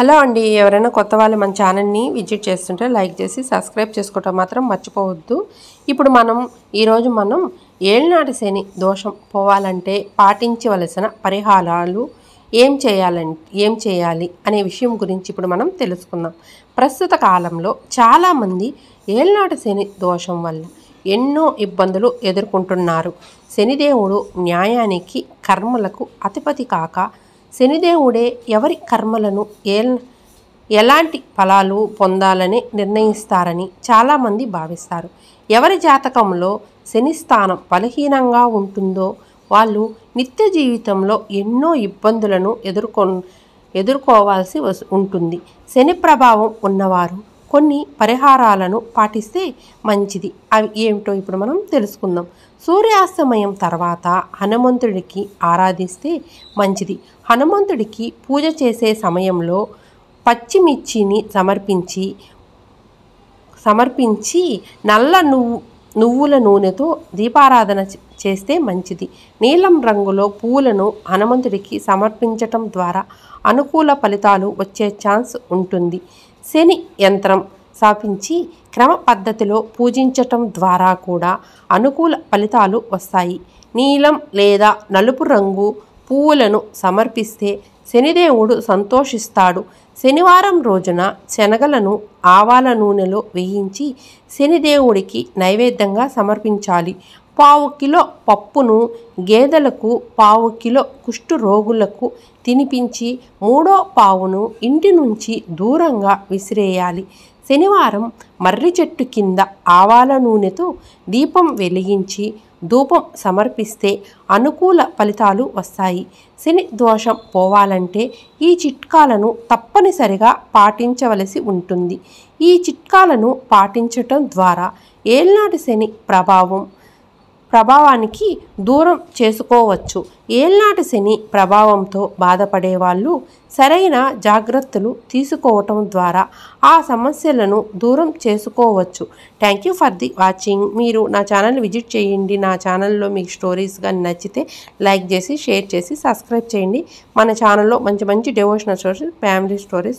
Hello అండి ఎవరైనా కొత్త వాళ్ళు మన ఛానల్ని విజిట్ చేస్తుంటే లైక్ చేసి సబ్స్క్రైబ్ చేసుకోవటం మాత్రం మర్చిపోవద్దు. ఇప్పుడు మనం ఈరోజు మనం ఏళ్ళనాటి శని దోషం పోవాలంటే పాటించవలసిన పరిహారాలు ఏం చేయాలంటే ఏం చేయాలి అనే విషయం గురించి ఇప్పుడు మనం తెలుసుకుందాం. ప్రస్తుత కాలంలో చాలామంది ఏళ్ళనాటి శని దోషం వల్ల ఎన్నో ఇబ్బందులు ఎదుర్కొంటున్నారు. శనిదేవుడు న్యాయానికి కర్మలకు అతిపతి కాక శనిదేవుడే ఎవరి కర్మలను ఏ ఎలాంటి ఫలాలు పొందాలని నిర్ణయిస్తారని చాలామంది భావిస్తారు. ఎవరి జాతకంలో శని స్థానం బలహీనంగా ఉంటుందో వాళ్ళు నిత్య జీవితంలో ఎన్నో ఇబ్బందులను ఎదుర్కొ ఎదుర్కోవాల్సి వస్- ఉంటుంది. శని ప్రభావం ఉన్నవారు కొన్ని పరిహారాలను పాటిస్తే మంచిది. అవి ఏమిటో ఇప్పుడు మనం తెలుసుకుందాం. సూర్యాస్తమయం తర్వాత హనుమంతుడికి ఆరాధిస్తే మంచిది. హనుమంతుడికి పూజ చేసే సమయంలో పచ్చిమిర్చిని సమర్పించి సమర్పించి నల్ల నువ్వు నువ్వుల నూనెతో దీపారాధన చేస్తే మంచిది. నీలం రంగులో పువ్వులను హనుమంతుడికి సమర్పించటం ద్వారా అనుకూల ఫలితాలు వచ్చే ఛాన్స్ ఉంటుంది. శని యంత్రం స్థాపించి క్రమ పద్ధతిలో పూజించటం ద్వారా కూడా అనుకూల ఫలితాలు వస్తాయి. నీలం లేదా నలుపు రంగు పువ్వులను సమర్పిస్తే శనిదేవుడు సంతోషిస్తాడు. శనివారం రోజున శనగలను ఆవాల నూనెలో వేయించి శనిదేవుడికి నైవేద్యంగా సమర్పించాలి. పావు కిలో పప్పును గేదెలకు పావు కిలో కుష్టు రోగులకు తినిపించి మూడో పావును ఇంటి నుంచి దూరంగా విసిరేయాలి. శనివారం మర్రి చెట్టు కింద ఆవాల నూనెతో దీపం వెలిగించి ధూపం సమర్పిస్తే అనుకూల ఫలితాలు వస్తాయి. శని దోషం పోవాలంటే ఈ చిట్కాలను తప్పనిసరిగా పాటించవలసి ఉంటుంది. ఈ చిట్కాలను పాటించటం ద్వారా ఏల్నాటి శని ప్రభావం ప్రభావానికి దూరం చేసుకోవచ్చు. ఏళ్నాటి శని ప్రభావంతో బాధపడే వాళ్ళు సరైన జాగ్రత్తలు తీసుకోవటం ద్వారా ఆ సమస్యలను దూరం చేసుకోవచ్చు. Thank you for the watching మీరు నా ఛానల్ విజిట్ చేయండి. నా ఛానల్లో మీకు స్టోరీస్ కానీ నచ్చితే లైక్ చేసి షేర్ చేసి సబ్స్క్రైబ్ చేయండి. మన ఛానల్లో మంచి మంచి డివోషనల్ స్టోరీస్ ఫ్యామిలీ స్టోరీస్